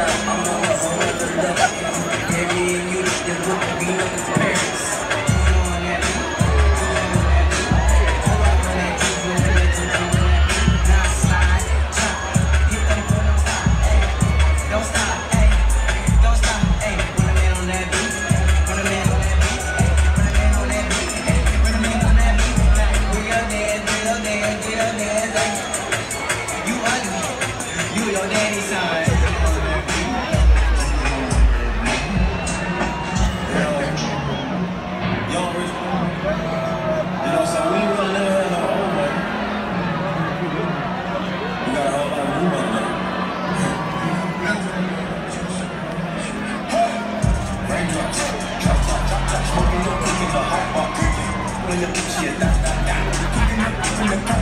I'm when the shit da da up the